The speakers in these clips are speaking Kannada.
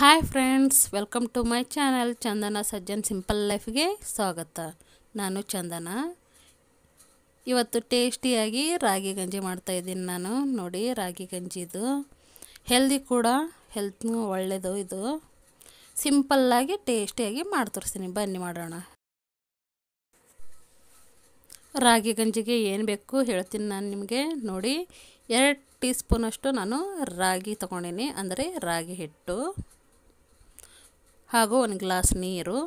Hi friends welcome to my channel Chandana Sajjan simple ಲೈಫ್ಗೆ ಸ್ವಾಗತ. ನಾನು ಚಂದನ. ಇವತ್ತು ಟೇಸ್ಟಿಯಾಗಿ ರಾಗಿ ಗಂಜಿ ಮಾಡ್ತಾಯಿದ್ದೀನಿ ನಾನು. ನೋಡಿ, ರಾಗಿ ಗಂಜಿದು ಹೆಲ್ದಿ ಕೂಡ ಹೆಲ್ತ್ನೂ ಒಳ್ಳೆಯದು ಇದು. ಸಿಂಪಲ್ಲಾಗಿ ಟೇಸ್ಟಿಯಾಗಿ ಮಾಡಿ ತೋರಿಸ್ತೀನಿ ಬನ್ನಿ ಮಾಡೋಣ. ರಾಗಿ ಗಂಜಿಗೆ ಏನು ಬೇಕು ಹೇಳ್ತೀನಿ ನಾನು ನಿಮಗೆ. ನೋಡಿ, ಎರಡು ಟೀ ಸ್ಪೂನಷ್ಟು ನಾನು ರಾಗಿ ತೊಗೊಂಡಿನಿ. ಅಂದರೆ ರಾಗಿ ಹಿಟ್ಟು. ಹಾಗೂ ಒಂದು ಗ್ಲಾಸ್ ನೀರು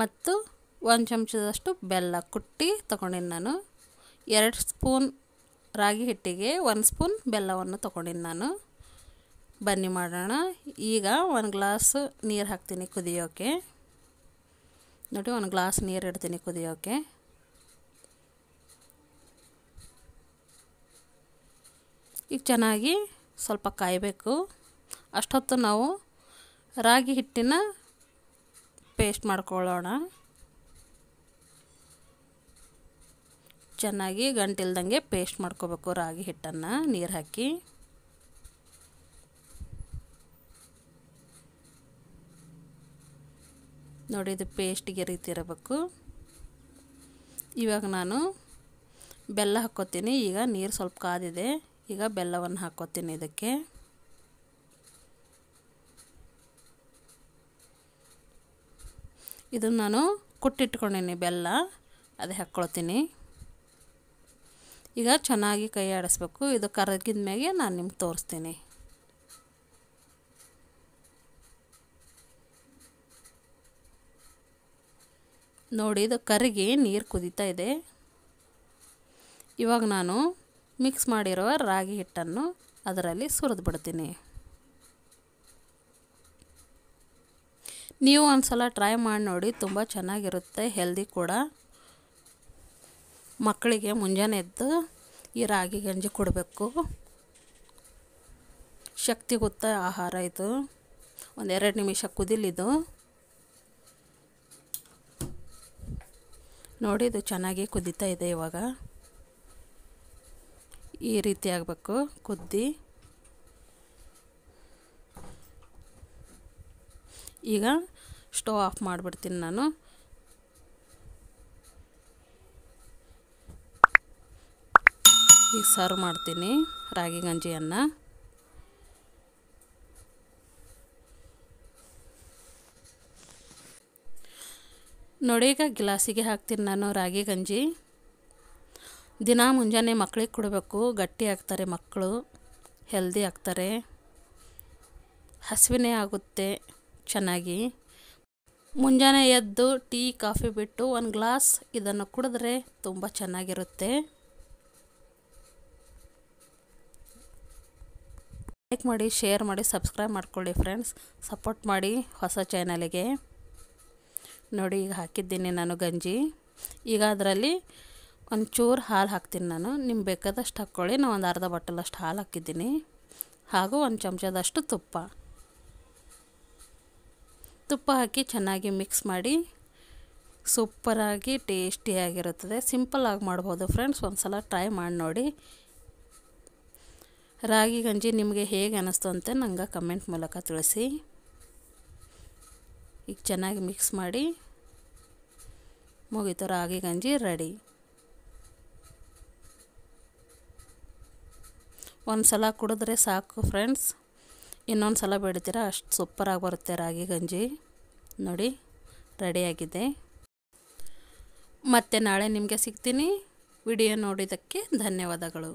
ಮತ್ತು ಒಂದು ಚಮಚದಷ್ಟು ಬೆಲ್ಲ ಕುಟ್ಟಿ ತಗೊಂಡಿನಿ ನಾನು. ಎರಡು ಸ್ಪೂನ್ ರಾಗಿ ಹಿಟ್ಟಿಗೆ ಒಂದು ಸ್ಪೂನ್ ಬೆಲ್ಲವನ್ನು ತಗೊಂಡಿನಿ ನಾನು. ಬನ್ನಿ ಮಾಡೋಣ. ಈಗ ಒಂದು ಗ್ಲಾಸ್ ನೀರು ಹಾಕ್ತೀನಿ ಕುದಿಯೋಕ್ಕೆ ನೋಡಿ, ಒಂದು ಗ್ಲಾಸ್ ನೀರು ಇಡ್ತೀನಿ ಕುದಿಯೋಕ್ಕೆ ಈಗ ಚೆನ್ನಾಗಿ ಸ್ವಲ್ಪ ಕಾಯಬೇಕು. ಅಷ್ಟೊತ್ತು ನಾವು ರಾಗಿ ಹಿಟ್ಟಿನ ಪೇಸ್ಟ್ ಮಾಡ್ಕೊಳ್ಳೋಣ. ಚೆನ್ನಾಗಿ ಗಂಟಿಲ್ದಂಗೆ ಪೇಸ್ಟ್ ಮಾಡ್ಕೋಬೇಕು ರಾಗಿ ಹಿಟ್ಟನ್ನು, ನೀರು ಹಾಕಿ. ನೋಡಿ ಇದು ಪೇಸ್ಟಿಗೆ ರೀತಿ ಇರಬೇಕು. ಇವಾಗ ನಾನು ಬೆಲ್ಲ ಹಾಕ್ಕೋತೀನಿ. ಈಗ ನೀರು ಸ್ವಲ್ಪ ಕಾದಿದೆ. ಈಗ ಬೆಲ್ಲವನ್ನು ಹಾಕ್ಕೋತೀನಿ ಇದಕ್ಕೆ. ಇದು ನಾನು ಕುಟ್ಟಿಟ್ಕೊಂಡೀನಿ ಬೆಲ್ಲ, ಅದು ಹಾಕ್ಕೊಳ್ತೀನಿ. ಈಗ ಚೆನ್ನಾಗಿ ಕೈ ಆಡಿಸ್ಬೇಕು. ಇದು ಕರಗಿದ ಮ್ಯಾಗೆ ನಾನು ನಿಮ್ಗೆ ತೋರಿಸ್ತೀನಿ. ನೋಡಿ, ಇದು ಕರಗಿ ನೀರು ಕುದೀತಾ ಇದೆ. ಇವಾಗ ನಾನು ಮಿಕ್ಸ್ ಮಾಡಿರುವ ರಾಗಿ ಹಿಟ್ಟನ್ನು ಅದರಲ್ಲಿ ಸುರಿದು ಬಿಡ್ತೀನಿ ನೀವು ಒಂದು ಸಲ ಟ್ರೈ ಮಾಡಿ ನೋಡಿ, ತುಂಬ ಚೆನ್ನಾಗಿರುತ್ತೆ ಹೆಲ್ದಿ ಕೂಡ. ಮಕ್ಕಳಿಗೆ ಮುಂಜಾನೆ ಎದ್ದು ಈ ರಾಗಿ ಗಂಜಿ ಕೊಡಬೇಕು. ಶಕ್ತಿಗುತ್ತ ಆಹಾರ ಇದು. ಒಂದೆರಡು ನಿಮಿಷ ಕುದಿಲಿದು. ನೋಡಿ, ಇದು ಚೆನ್ನಾಗಿ ಕುದಿತಾ ಇದೆ ಇವಾಗ. ಈ ರೀತಿ ಆಗಬೇಕು, ಕುದ್ದಿ. ಈಗ ಸ್ಟೋವ್ ಆಫ್ ಮಾಡಿಬಿಡ್ತೀನಿ ನಾನು. ಈಗ ಸರ್ವ್ ಮಾಡ್ತೀನಿ ರಾಗಿ ಗಂಜಿಯನ್ನು ನೋಡಿ ಈಗ ಗ್ಲಾಸಿಗೆ ಹಾಕ್ತೀನಿ ನಾನು ರಾಗಿ ಗಂಜಿ. ದಿನ ಮುಂಜಾನೆ ಮಕ್ಕಳಿಗೆ ಕೊಡಬೇಕು, ಗಟ್ಟಿ ಆಗ್ತಾರೆ ಮಕ್ಕಳು ಹೆಲ್ದಿ ಆಗ್ತಾರೆ. ಹಸಿವಿನೇ ಆಗುತ್ತೆ. ಚೆನ್ನಾಗಿ. ಮುಂಜಾನೆ ಎದ್ದು ಟೀ, ಕಾಫಿ ಬಿಟ್ಟು ಒಂದು ಗ್ಲಾಸ್ ಇದನ್ನು ಕುಡಿದ್ರೆ ತುಂಬ ಚೆನ್ನಾಗಿರುತ್ತೆ. ಲೈಕ್ ಮಾಡಿ ಶೇರ್ ಮಾಡಿ ಸಬ್ಸ್ಕ್ರೈಬ್ ಮಾಡ್ಕೊಳ್ಳಿ ಫ್ರೆಂಡ್ಸ್ ಸಪೋರ್ಟ್ ಮಾಡಿ ಹೊಸ ಚಾನಲಿಗೆ ನೋಡಿ, ಈಗ ಹಾಕಿದ್ದೀನಿ ನಾನು ಗಂಜಿ. ಈಗ ಅದರಲ್ಲಿ ಒಂಚೂರು ಹಾಲು ಹಾಕ್ತೀನಿ ನಾನು. ನಿಮ್ಗೆ ಬೇಕಾದಷ್ಟು ಹಾಕ್ಕೊಳ್ಳಿ. ನಾನು ಒಂದು ಅರ್ಧ ಬಟ್ಟಲಷ್ಟು ಹಾಲು ಹಾಕಿದ್ದೀನಿ. ಹಾಗೂ ಒಂದು ಚಮಚದಷ್ಟು ತುಪ್ಪ. ತುಪ್ಪ ಹಾಕಿ ಚೆನ್ನಾಗಿ ಮಿಕ್ಸ್ ಮಾಡಿ ಸೂಪರಾಗಿ ಟೇಸ್ಟಿಯಾಗಿರುತ್ತದೆ. ಸಿಂಪಲ್ಲಾಗಿ ಮಾಡ್ಬೋದು ಫ್ರೆಂಡ್ಸ್ ಒಂದು ಸಲ ಟ್ರೈ ಮಾಡಿ ನೋಡಿ. ರಾಗಿ ಗಂಜಿ ನಿಮಗೆ ಹೇಗೆ ಅನ್ನಿಸ್ತು ಅಂತ ನಂಗೆ ಕಮೆಂಟ್ ಮೂಲಕ ತಿಳಿಸಿ. ಈಗ ಚೆನ್ನಾಗಿ ಮಿಕ್ಸ್ ಮಾಡಿ ಮುಗೀತು ರಾಗಿ ಗಂಜಿ ರೆಡಿ. ಒಂದು ಸಲ ಕುಡಿದ್ರೆ ಸಾಕು ಫ್ರೆಂಡ್ಸ್. ಇನ್ನೊಂದು ಸಲ ಬೇಡ್ತೀರಾ? ಅಷ್ಟು ಸೂಪರಾಗಿ ಬರುತ್ತೆ ರಾಗಿ ಗಂಜಿ. ನೋಡಿ ರೆಡಿಯಾಗಿದೆ ಮತ್ತು ನಾಳೆ ನಿಮಗೆ ಸಿಗ್ತೀನಿ. ವಿಡಿಯೋ ನೋಡಿದ್ದಕ್ಕೆ ಧನ್ಯವಾದಗಳು.